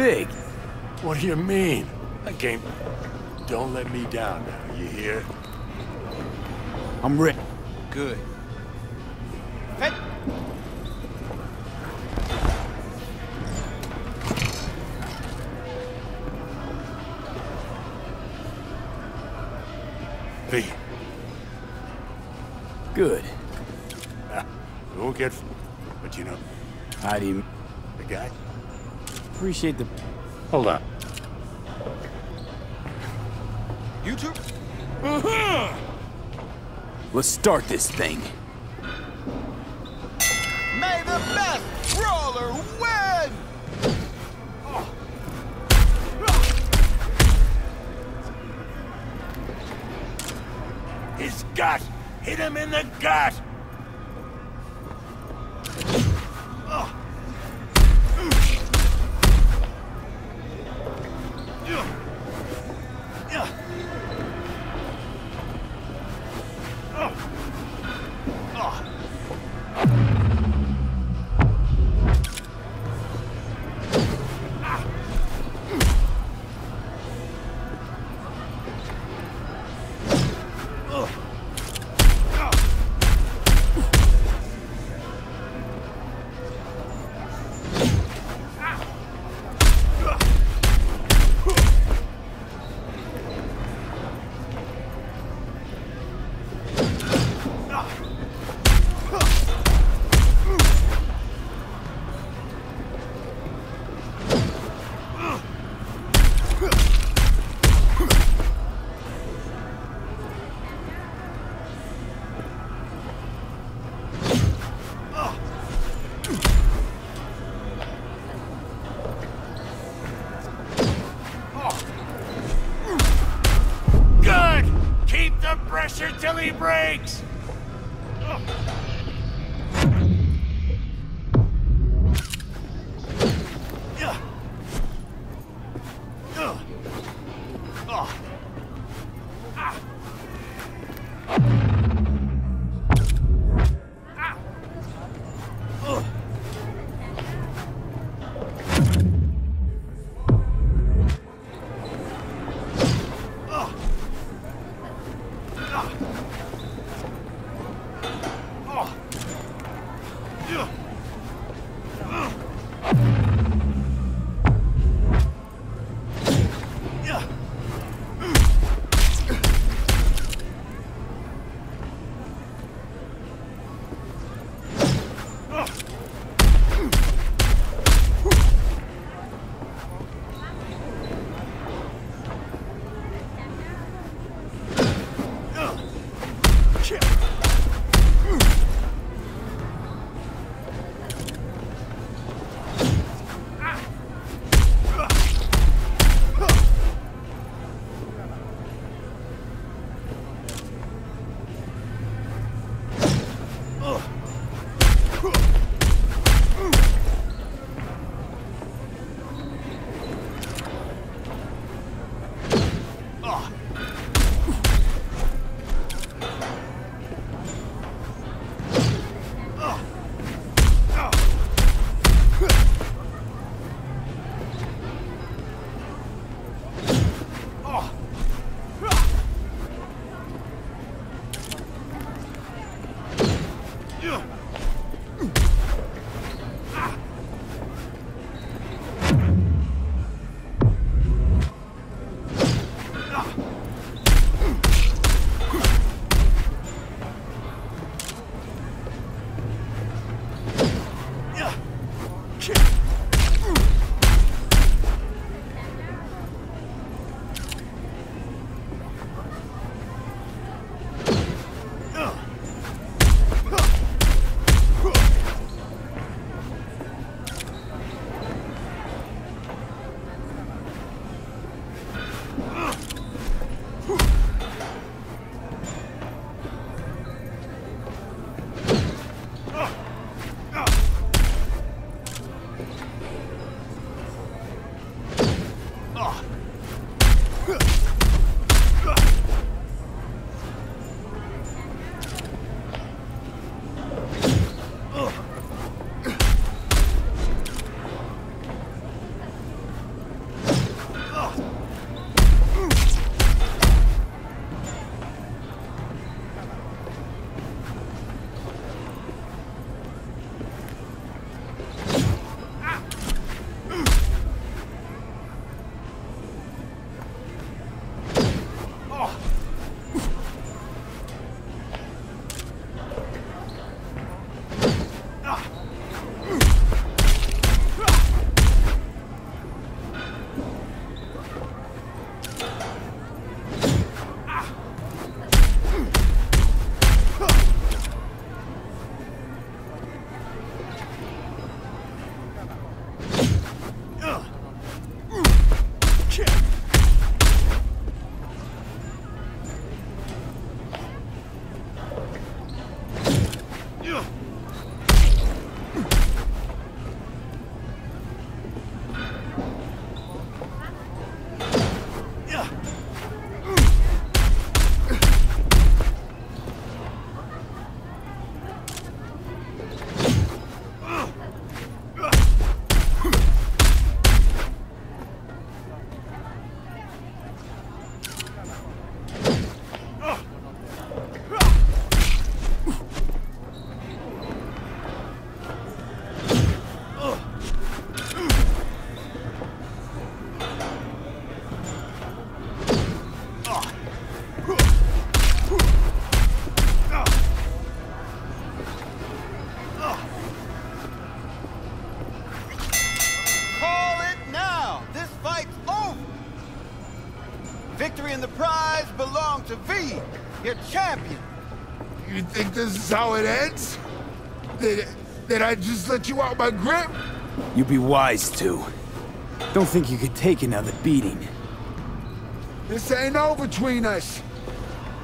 Vig. What do you mean? I came... Don't let me down now, you hear? I'm ready. Good. Hey. V. Good. Ah, we won't get... But you know, Heidi, the guy? Appreciate the... Hold on. You two? Mm-hmm. Let's start this thing. May the best brawler win! His gut! Hit him in the gut! あっ。How it ends? Did, did I just let you out my grip? You'd be wise to. Don't think you could take another beating. This ain't over between us.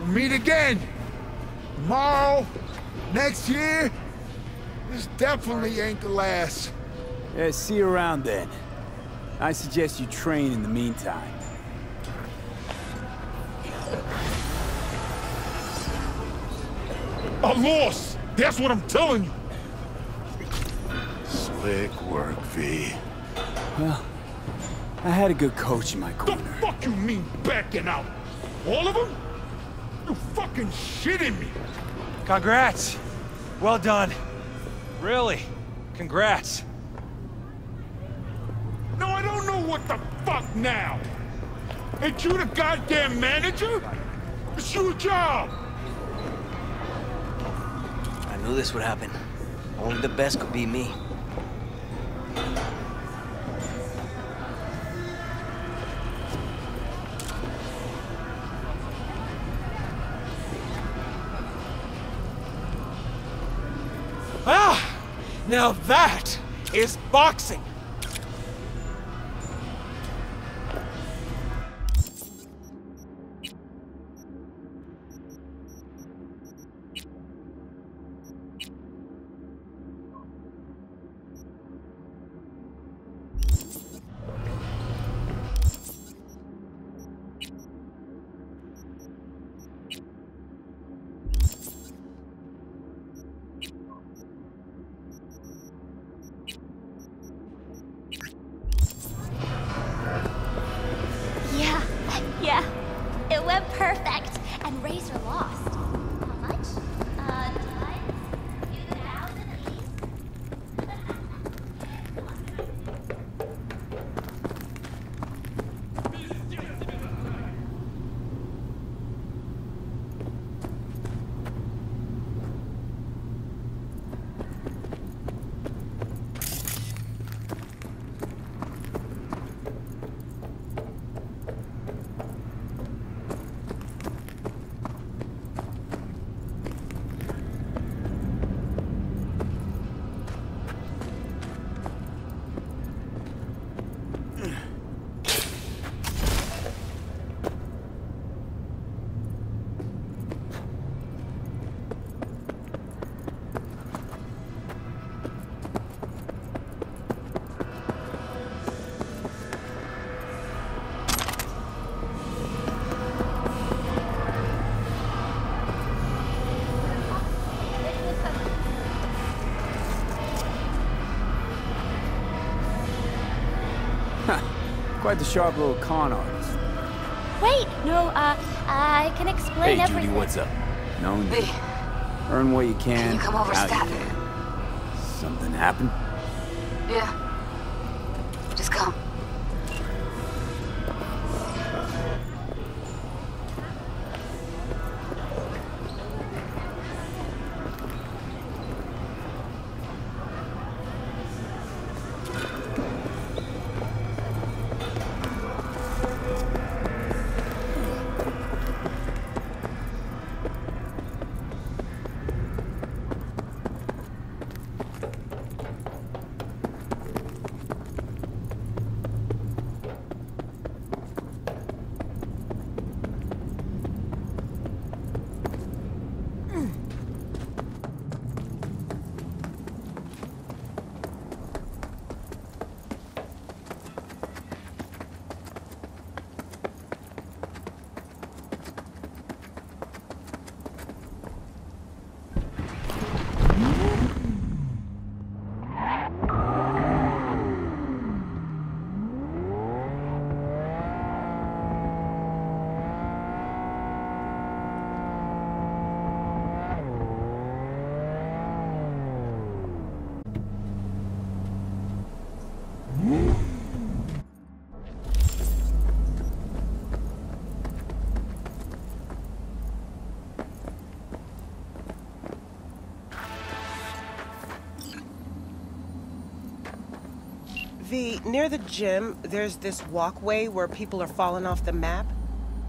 We'll meet again. Tomorrow, next year. This definitely ain't the last. Yeah, see you around then. I suggest you train in the meantime. I lost. That's what I'm telling you. Slick work, V. Well, I had a good coach in my The fuck you mean backing out? All of them? You fucking shitting me. Congrats. Well done. Really. Congrats. No, I don't know what the fuck now. Ain't you the goddamn manager? It's your job. Knew this would happen. Only the best could be me. Ah! Now that is boxing! Lost. Quite the sharp little con artist. Wait, no, uh, I can explain Hey, everything. Judy, what's up? No need. V, Earn what you can. can you come over out stat? Something happened? Yeah. Just come. V, near the gym, there's this walkway where people are falling off the map.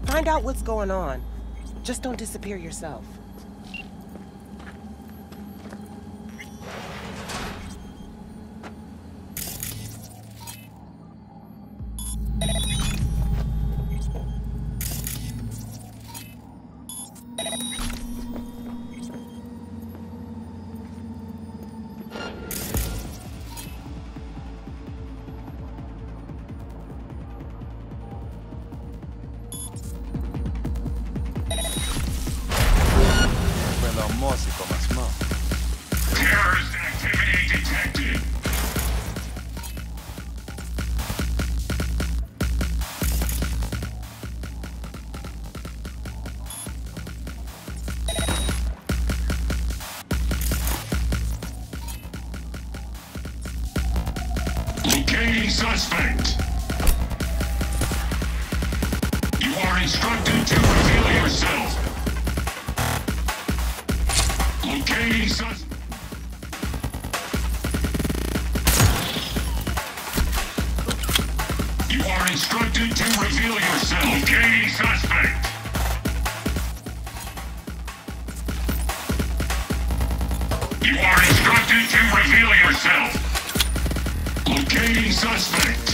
Find out what's going on. Just don't disappear yourself. Locating suspect. You are instructed to reveal yourself. Locating suspect. You are instructed to reveal yourself. Locating suspect. You are instructed to reveal yourself. Locating suspect.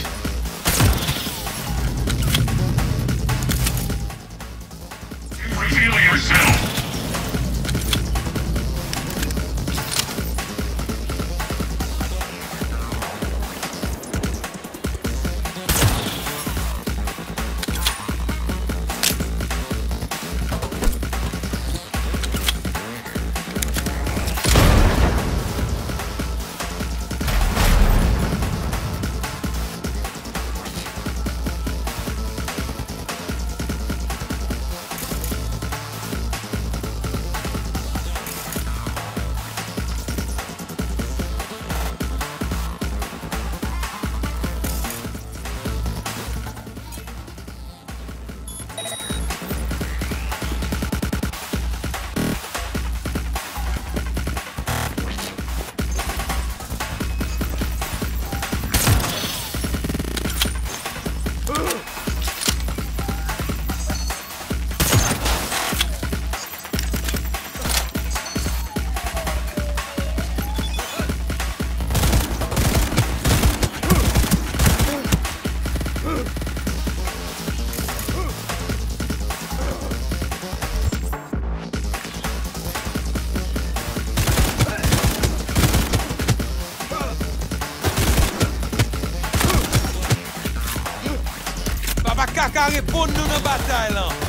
ka repon nou nan batay lan.